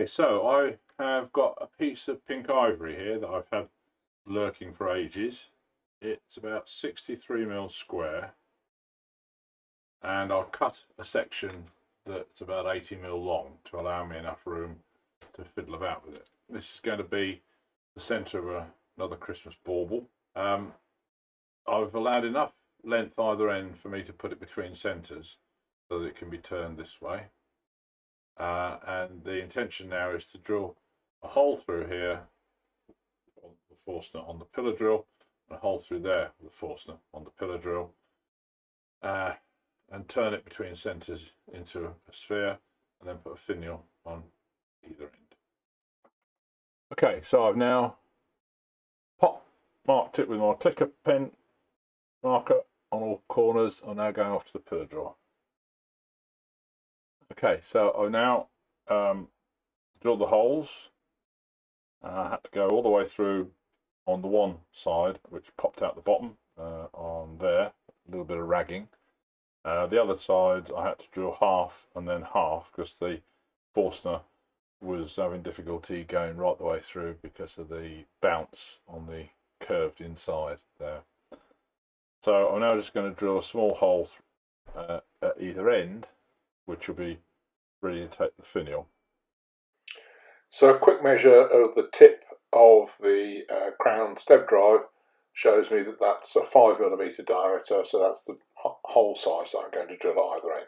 Okay, so I have got a piece of pink ivory here that I've had lurking for ages. It's about 63 mil square and I'll cut a section that's about 80 mil long to allow me enough room to fiddle about with it. This is going to be the centre of a, another Christmas bauble. Um, I've allowed enough length either end for me to put it between centres so that it can be turned this way. Uh, and the intention now is to drill a hole through here on the Forstner on the pillar drill and a hole through there with the Forstner on the pillar drill uh, and turn it between centres into a sphere and then put a finial on either end. Okay, so I've now pop marked it with my clicker pen marker on all corners. I'm now going off to the pillar drawer. Okay, so I've now um, drilled the holes. Uh, I had to go all the way through on the one side, which popped out the bottom uh, on there, a little bit of ragging. Uh, the other sides I had to drill half and then half because the Forstner was having difficulty going right the way through because of the bounce on the curved inside there. So I'm now just going to drill a small hole uh, at either end, which will be ready to take the finial. So a quick measure of the tip of the uh, crown step drive shows me that that's a 5mm diameter, so that's the hole size that I'm going to drill at either end.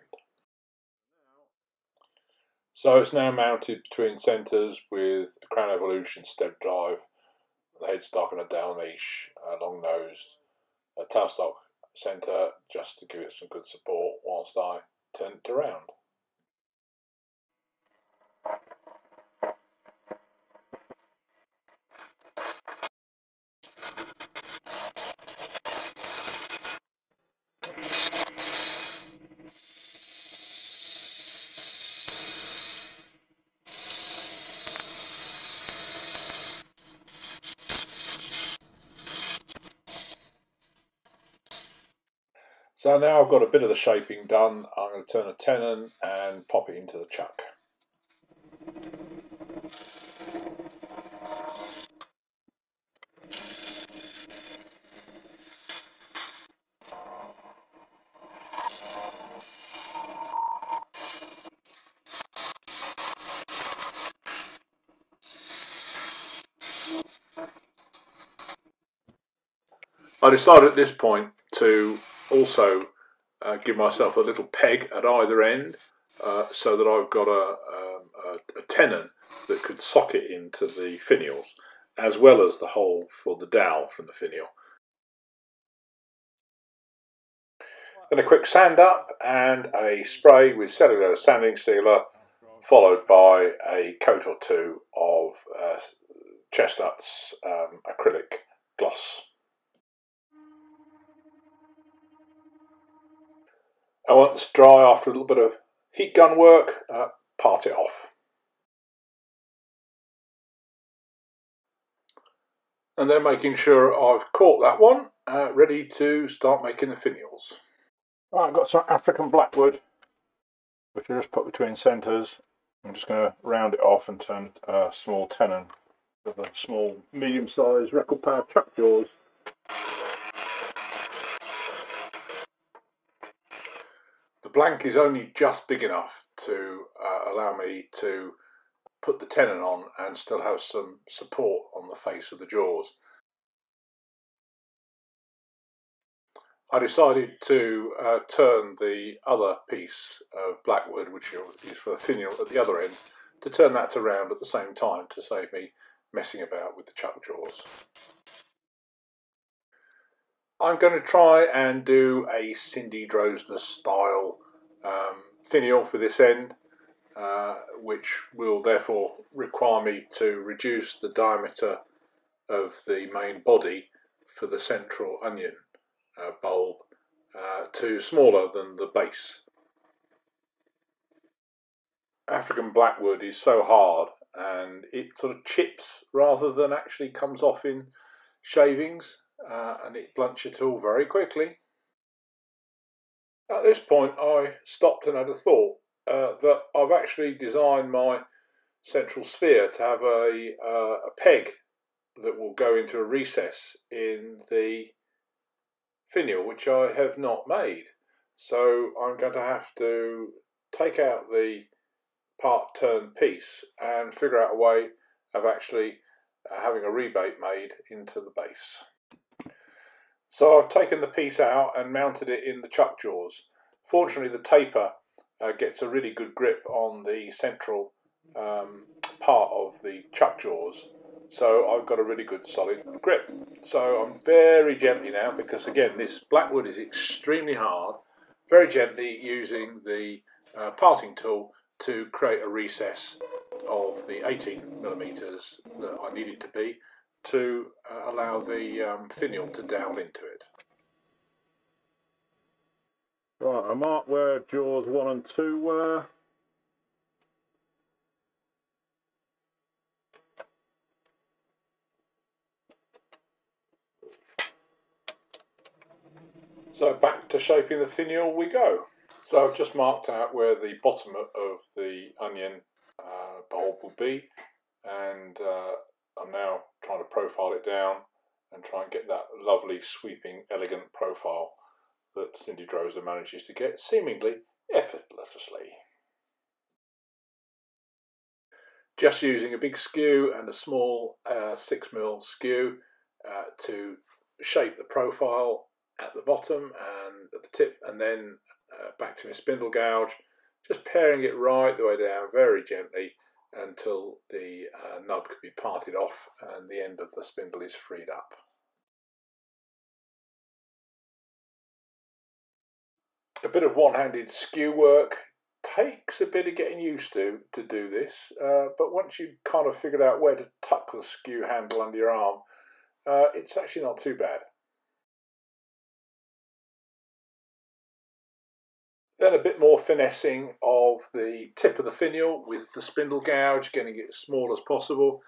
So it's now mounted between centres with a Crown Evolution step drive, the headstock and a dowel niche, a long nosed a tailstock centre just to give it some good support whilst I turn it around. So now I've got a bit of the shaping done, I'm going to turn a tenon and pop it into the chuck. I decided at this point to also uh, give myself a little peg at either end uh, so that I've got a, um, a, a, tenon that could socket into the finials as well as the hole for the dowel from the finial. Then a quick sand up and a spray with cellulose sanding sealer followed by a coat or two of uh, Chestnut's um, acrylic gloss. And once dry after a little bit of heat gun work, uh, part it off. And then making sure I've caught that one, uh, ready to start making the finials. Right, I've got some African blackwood, which I just put between centres. I'm just going to round it off and turn a small tenon with a small medium-sized record power chuck jaws blank is only just big enough to uh, allow me to put the tenon on and still have some support on the face of the jaws. I decided to uh, turn the other piece of blackwood, which is for the finial at the other end, to turn that around at the same time to save me messing about with the chuck jaws. I'm going to try and do a Cindy Drozda style um, finial for this end, uh, which will therefore require me to reduce the diameter of the main body for the central onion uh, bulb uh, to smaller than the base. African blackwood is so hard and it sort of chips rather than actually comes off in shavings uh, and it blunts your tool very quickly. At this point, I stopped and had a thought uh, that I've actually designed my central sphere to have a, uh, a peg that will go into a recess in the finial, which I have not made. So I'm going to have to take out the part turn piece and figure out a way of actually uh, having a rebate made into the base. So I've taken the piece out and mounted it in the chuck jaws. Fortunately the taper uh, gets a really good grip on the central um, part of the chuck jaws so I've got a really good solid grip. So I'm very gently now because again this blackwood is extremely hard, very gently using the uh, parting tool to create a recess of the 18 millimeters that I need it to be to uh, allow the um, finial to dowel into it. Right, I marked where jaws one and two were. So back to shaping the finial we go. So I've just marked out where the bottom of the onion uh, bulb will be and uh, I'm now trying to profile it down and try and get that lovely sweeping elegant profile that Cindy Drozda manages to get seemingly effortlessly. Just using a big skew and a small uh, 6mm skew uh, to shape the profile at the bottom and at the tip and then uh, back to my spindle gouge just paring it right the way down very gently until the uh, nub can be parted off and the end of the spindle is freed up. A bit of one-handed skew work takes a bit of getting used to to do this uh, but once you've kind of figured out where to tuck the skew handle under your arm uh, it's actually not too bad. Then a bit more finessing of the tip of the finial with the spindle gouge, getting it as small as possible.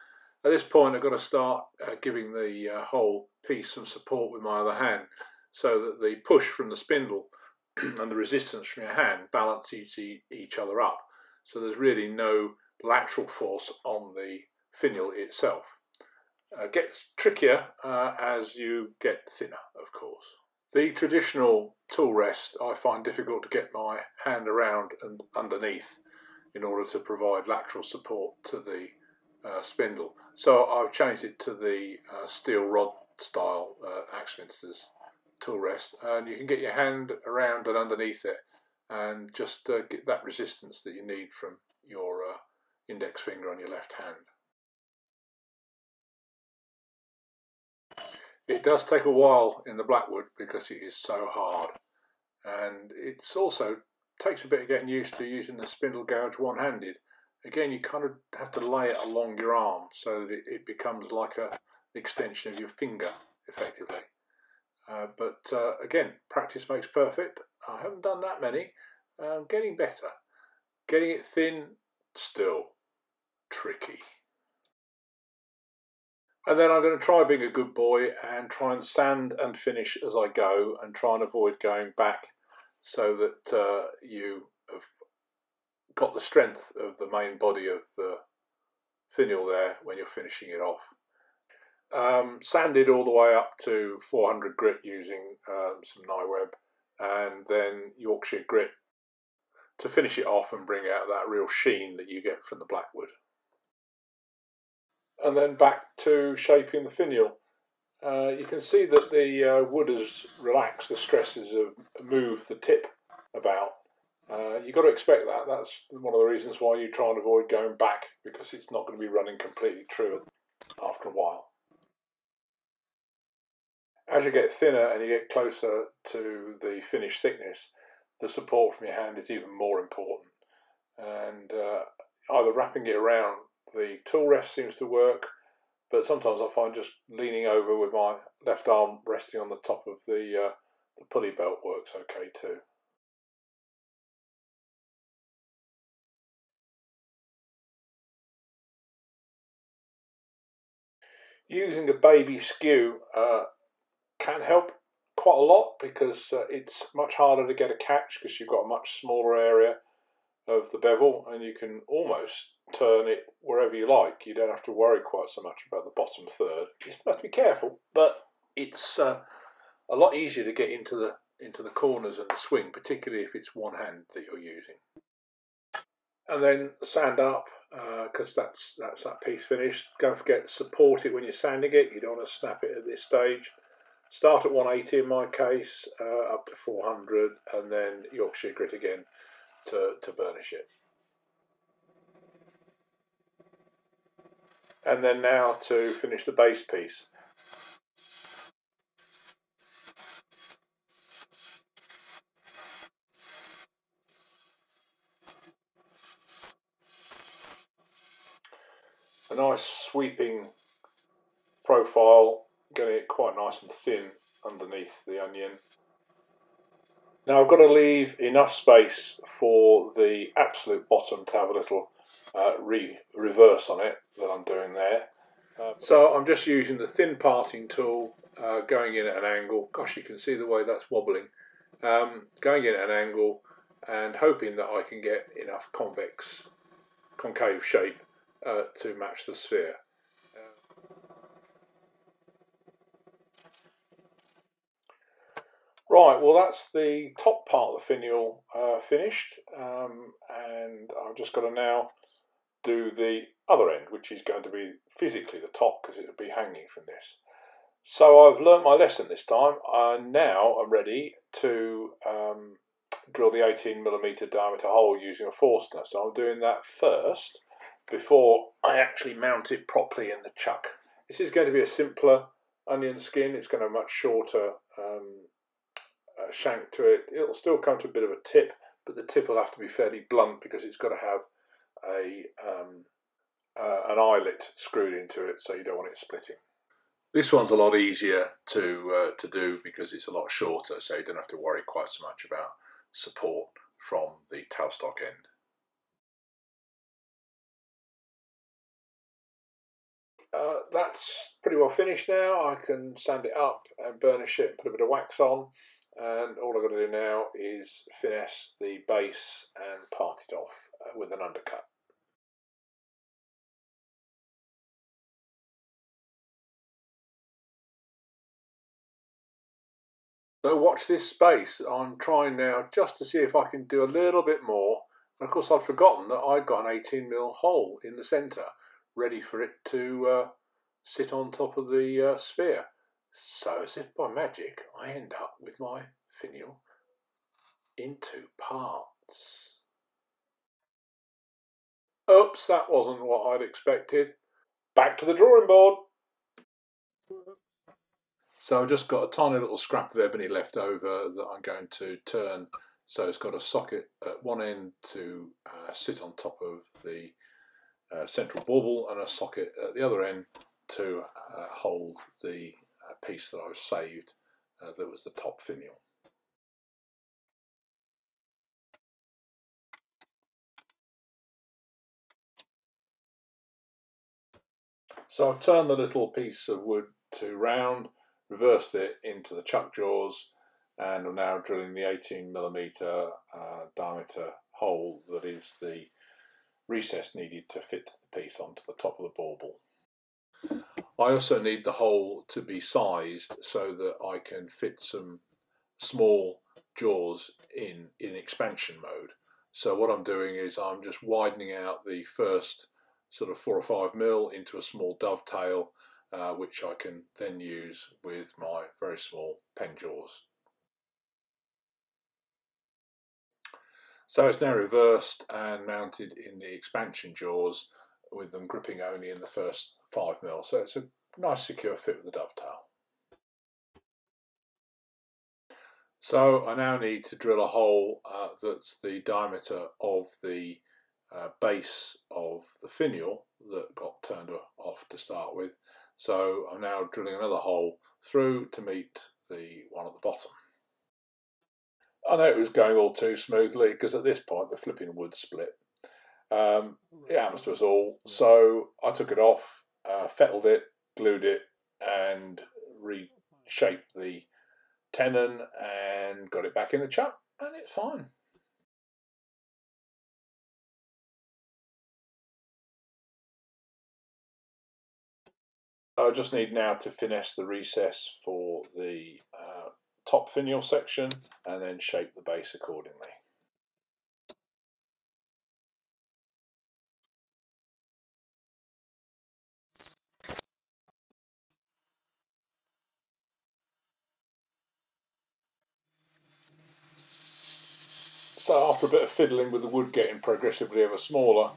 At this point I've got to start uh, giving the uh, whole piece some support with my other hand so that the push from the spindle and the resistance from your hand balance each, each other up. So there's really no lateral force on the finial itself. Uh, gets trickier uh, as you get thinner, of course. The traditional tool rest I find difficult to get my hand around and underneath in order to provide lateral support to the uh, spindle. So I've changed it to the uh, steel rod style uh, Axminster's tool rest and you can get your hand around and underneath it and just uh, get that resistance that you need from your uh, index finger on your left hand. It does take a while in the Blackwood because it is so hard. And it's also takes a bit of getting used to using the spindle gouge one-handed. Again, you kind of have to lay it along your arm so that it, it becomes like a, an extension of your finger, effectively. Uh, but uh, again, practice makes perfect. I haven't done that many. I'm getting better. Getting it thin, still tricky. And then I'm going to try being a good boy and try and sand and finish as I go and try and avoid going back so that uh, you have got the strength of the main body of the finial there when you're finishing it off. Um, sanded all the way up to 400 grit using um, some Niweb and then Yorkshire grit to finish it off and bring out that real sheen that you get from the blackwood and then back to shaping the finial. Uh, you can see that the uh, wood has relaxed, the stresses have moved the tip about. Uh, you've got to expect that. That's one of the reasons why you try and avoid going back because it's not going to be running completely true after a while. As you get thinner and you get closer to the finished thickness, the support from your hand is even more important. And uh, either wrapping it around the tool rest seems to work, but sometimes I find just leaning over with my left arm resting on the top of the uh, the pulley belt works okay too. Using a baby skew uh, can help quite a lot because uh, it's much harder to get a catch because you've got a much smaller area of the bevel and you can almost turn it wherever you like. You don't have to worry quite so much about the bottom third. You still have to be careful, but it's uh, a lot easier to get into the into the corners and the swing, particularly if it's one hand that you're using. And then sand up because uh, that's that's that piece finished. Don't forget support it when you're sanding it. You don't want to snap it at this stage. Start at 180 in my case, uh, up to 400, and then Yorkshire grit again to, to burnish it. And then now to finish the base piece. A nice sweeping profile, getting it quite nice and thin underneath the onion. Now I've got to leave enough space for the absolute bottom to have a little uh, re reverse on it that I'm doing there. Uh, so I'm just using the thin parting tool, uh, going in at an angle. Gosh, you can see the way that's wobbling. Um, going in at an angle and hoping that I can get enough convex, concave shape uh, to match the sphere. Right, well that's the top part of the finial uh, finished um, and I've just got to now do the other end which is going to be physically the top because it will be hanging from this. So I've learnt my lesson this time and now I'm ready to um, drill the 18mm diameter hole using a Forstner. So I'm doing that first before I actually mount it properly in the chuck. This is going to be a simpler onion skin, it's going to have much shorter um, uh, shank to it. It'll still come to a bit of a tip, but the tip will have to be fairly blunt because it's got to have a um, uh, an eyelet screwed into it, so you don't want it splitting. This one's a lot easier to uh, to do because it's a lot shorter, so you don't have to worry quite so much about support from the tailstock end. Uh, that's pretty well finished now. I can sand it up and burnish it, put a bit of wax on, and all I've got to do now is finesse the base and part it off uh, with an undercut. So watch this space. I'm trying now just to see if I can do a little bit more. And of course I'd forgotten that I'd got an 18 mil hole in the centre ready for it to uh, sit on top of the uh, sphere. So, as if by magic, I end up with my finial in two parts. Oops, that wasn't what I'd expected. Back to the drawing board. So I've just got a tiny little scrap of ebony left over that I'm going to turn so it's got a socket at one end to uh, sit on top of the uh, central bauble and a socket at the other end to uh, hold the piece that I've saved uh, that was the top finial. So I've turned the little piece of wood to round, reversed it into the chuck jaws, and I'm now drilling the 18 millimeter uh, diameter hole that is the recess needed to fit the piece onto the top of the bauble. I also need the hole to be sized so that I can fit some small jaws in, in expansion mode. So what I'm doing is I'm just widening out the first sort of four or five mil into a small dovetail, uh, which I can then use with my very small pen jaws. So it's now reversed and mounted in the expansion jaws with them gripping only in the first 5 mil. So it's a nice secure fit with the dovetail. So I now need to drill a hole uh, that's the diameter of the uh, base of the finial that got turned off to start with. So I'm now drilling another hole through to meet the one at the bottom. I know it was going all too smoothly because at this point the flipping wood split. Um, it happens to us all. So I took it off, uh, fettled it, glued it, and reshaped the tenon and got it back in the chuck, and it's fine. I just need now to finesse the recess for the uh, top finial section and then shape the base accordingly. So after a bit of fiddling with the wood getting progressively ever smaller,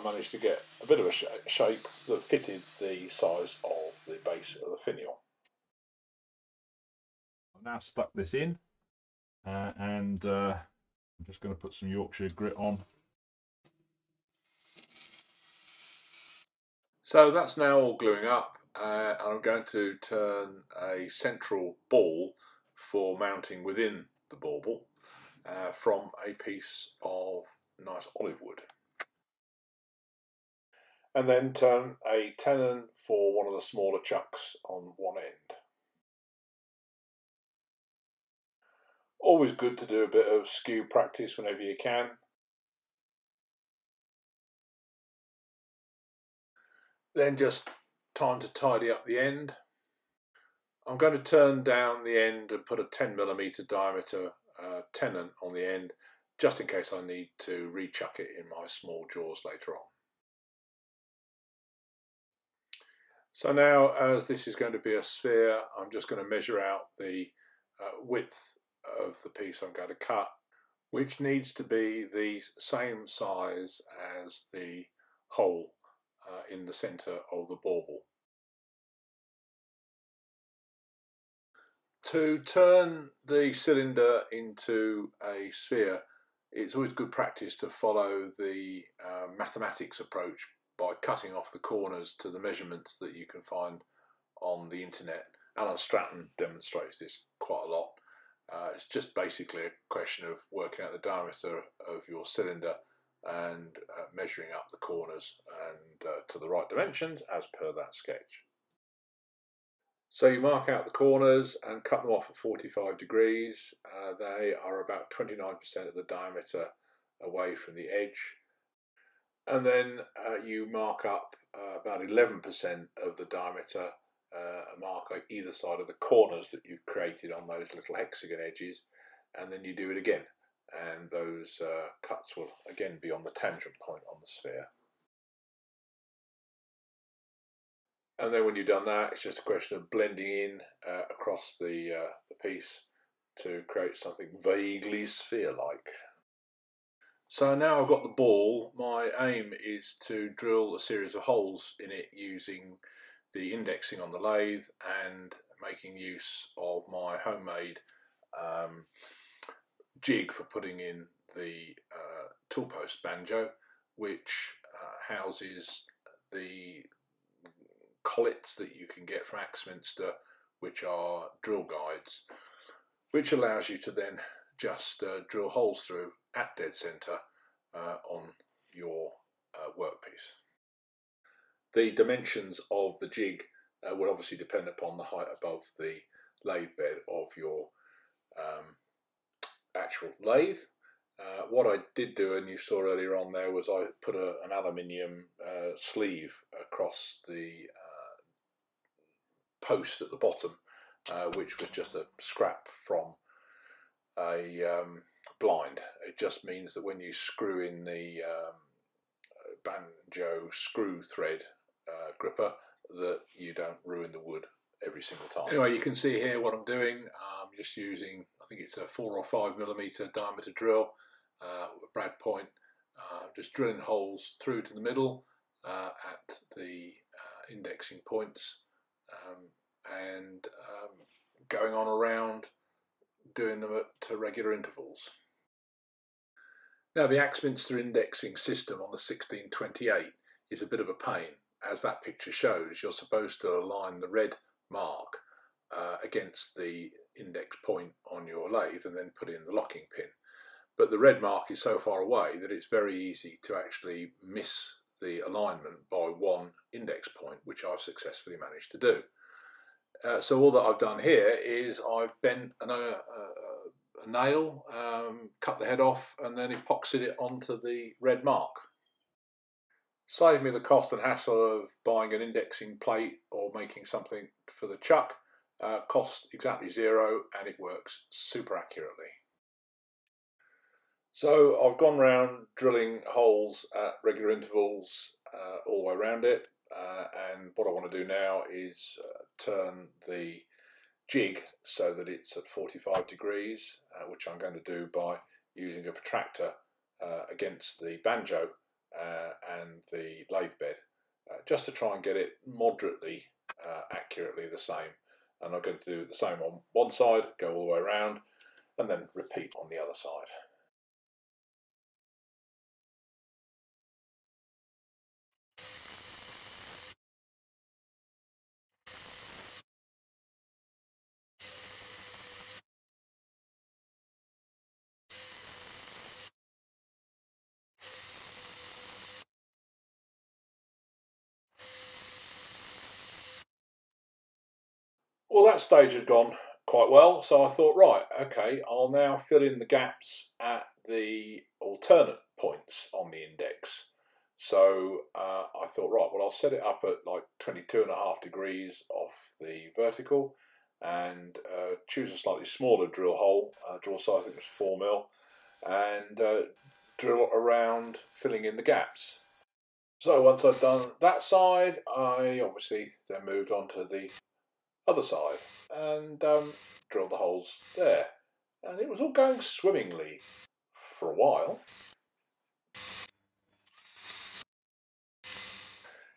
I managed to get a bit of a sh shape that fitted the size of the base of the finial. I've now stuck this in uh, and uh, I'm just going to put some Yorkshire grit on. So that's now all gluing up uh, and I'm going to turn a central ball for mounting within the bauble uh, from a piece of nice olive wood. And then turn a tenon for one of the smaller chucks on one end. Always good to do a bit of skew practice whenever you can. Then just time to tidy up the end. I'm going to turn down the end and put a 10 millimeter diameter uh, tenon on the end just in case I need to rechuck it in my small jaws later on. So now as this is going to be a sphere I'm just going to measure out the uh, width of the piece I'm going to cut which needs to be the same size as the hole uh, in the centre of the bauble. To turn the cylinder into a sphere, it's always good practice to follow the uh, mathematics approach by cutting off the corners to the measurements that you can find on the internet. Alan Stratton demonstrates this quite a lot. Uh, it's just basically a question of working out the diameter of your cylinder and uh, measuring up the corners and uh, to the right dimensions as per that sketch. So you mark out the corners and cut them off at 45 degrees. Uh, they are about 29% of the diameter away from the edge. And then uh, you mark up uh, about 11% of the diameter, uh, mark either side of the corners that you've created on those little hexagon edges. And then you do it again. And those uh, cuts will again be on the tangent point on the sphere. And then when you've done that, it's just a question of blending in uh, across the, uh, the piece to create something vaguely sphere-like. So now I've got the ball, my aim is to drill a series of holes in it using the indexing on the lathe and making use of my homemade um, jig for putting in the uh, tool post banjo which uh, houses the collets that you can get from Axminster, which are drill guides, which allows you to then just uh, drill holes through at dead centre uh, on your uh, workpiece. The dimensions of the jig uh, will obviously depend upon the height above the lathe bed of your um, actual lathe. Uh, what I did do, and you saw earlier on there, was I put a, an aluminium uh, sleeve across the post at the bottom, uh, which was just a scrap from a um, blind. It just means that when you screw in the um, banjo screw thread uh, gripper, that you don't ruin the wood every single time. Anyway, you can see here what I'm doing. I'm just using, I think it's a four or five millimeter diameter drill, uh, brad point. Uh, just drilling holes through to the middle uh, at the uh, indexing points um, and um, going on around doing them at regular intervals. Now the Axminster indexing system on the 1628 is a bit of a pain. As that picture shows, you're supposed to align the red mark uh, against the index point on your lathe and then put in the locking pin. But the red mark is so far away that it's very easy to actually miss the alignment by one index point, which I've successfully managed to do. Uh, so all that I've done here is I've bent an, uh, uh, a nail, um, cut the head off and then epoxied it onto the red mark. Save me the cost and hassle of buying an indexing plate or making something for the chuck. Uh, cost exactly zero and it works super accurately. So I've gone round drilling holes at regular intervals uh, all the way around it uh, and what I want to do now is uh, turn the jig so that it's at 45 degrees uh, which I'm going to do by using a protractor uh, against the banjo uh, and the lathe bed just to try and get it moderately accurately the same and I'm going to do the same on one side go all the way around and then repeat on the other side. Well, that stage had gone quite well, so I thought, right, okay, I'll now fill in the gaps at the alternate points on the index. So uh, I thought, right, well, I'll set it up at like 22 and a half degrees off the vertical and uh, choose a slightly smaller drill hole, uh, drill size I think was 4 mil, and uh, drill around filling in the gaps. So once I'd done that side, I obviously then moved on to the other side and um, drilled the holes there. And it was all going swimmingly for a while.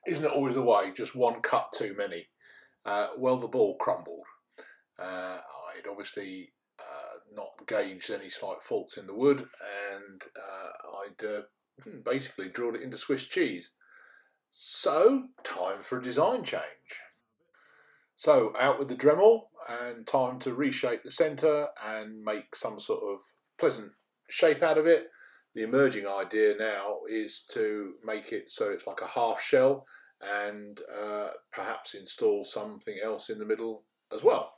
Isn't it always the way, just one cut too many? Uh, well, the ball crumbled. Uh, I'd obviously uh, not gauged any slight faults in the wood and uh, I'd uh, hmm, basically drilled it into Swiss cheese. So, time for a design change. So out with the Dremel and time to reshape the centre and make some sort of pleasant shape out of it. The emerging idea now is to make it so it's like a half shell and uh, perhaps install something else in the middle as well.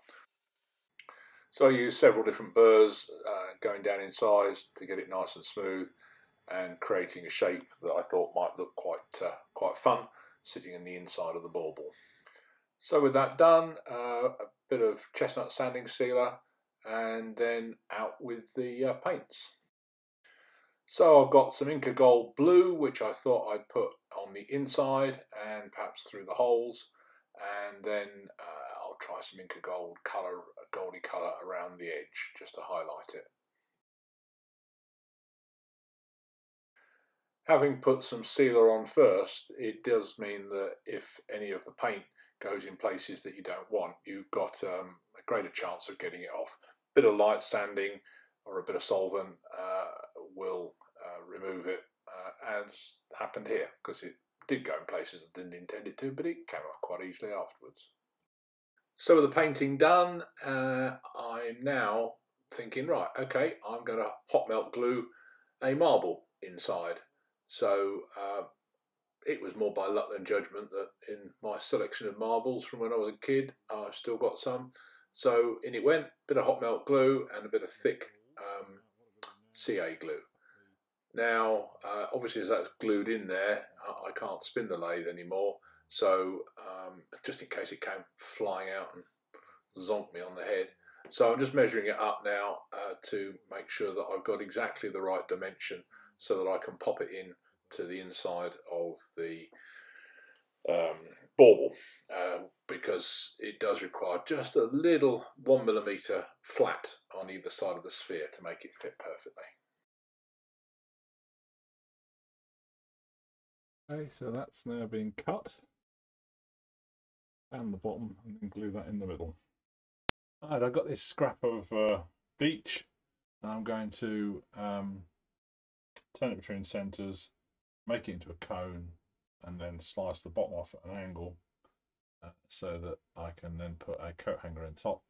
So I use several different burrs uh, going down in size to get it nice and smooth and creating a shape that I thought might look quite uh, quite fun sitting in the inside of the bauble. So with that done, uh, a bit of chestnut sanding sealer and then out with the uh, paints. So I've got some Inka Gold Blue, which I thought I'd put on the inside and perhaps through the holes. And then uh, I'll try some Inka Gold colour, a goldy colour around the edge, just to highlight it. Having put some sealer on first, it does mean that if any of the paint goes in places that you don't want, you've got um, a greater chance of getting it off. A bit of light sanding or a bit of solvent uh, will uh, remove it, uh, as happened here, because it did go in places that didn't intend it to, but it came off quite easily afterwards. So with the painting done, uh, I'm now thinking, right, okay, I'm going to hot melt glue a marble inside. So uh, it was more by luck than judgment that in my selection of marbles from when I was a kid, I've still got some. So in it went, bit of hot melt glue and a bit of thick um, CA glue. Now, uh, obviously as that's glued in there, I can't spin the lathe anymore. So um, just in case it came flying out and zonked me on the head. So I'm just measuring it up now uh, to make sure that I've got exactly the right dimension so that I can pop it in to the inside of the um, bauble uh, because it does require just a little one millimeter flat on either side of the sphere to make it fit perfectly. Okay, so that's now been cut and the bottom and then glue that in the middle. Alright, I've got this scrap of uh, beech and I'm going to um, turn it between centres make it into a cone and then slice the bottom off at an angle uh, so that I can then put a coat hanger on top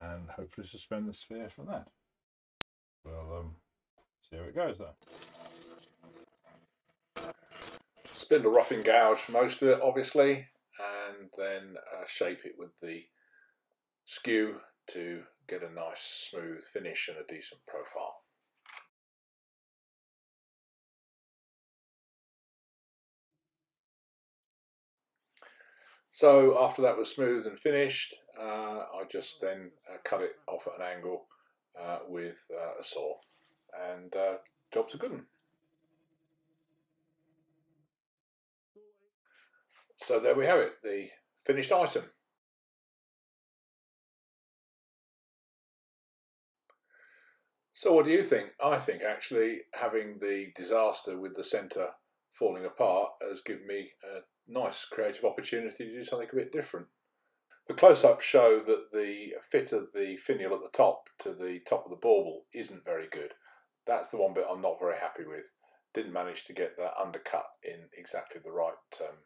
and hopefully suspend the sphere from that. We'll um, see how it goes though. Spin the roughing gouge for most of it obviously and then uh, shape it with the skew to get a nice smooth finish and a decent profile. So after that was smooth and finished, uh, I just then uh, cut it off at an angle uh, with uh, a saw, and job's a good one. So there we have it, the finished item. So what do you think? I think actually having the disaster with the centre falling apart has given me nice creative opportunity to do something a bit different. The close-ups show that the fit of the finial at the top to the top of the bauble isn't very good. That's the one bit I'm not very happy with. Didn't manage to get that undercut in exactly the right um,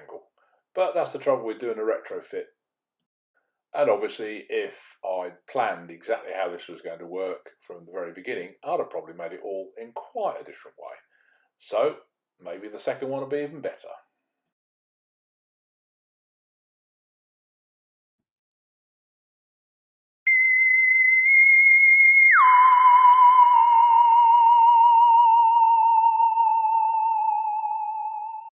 angle. But that's the trouble with doing a retrofit and obviously, if I'd planned exactly how this was going to work from the very beginning, I'd have probably made it all in quite a different way. So maybe the second one will be even better.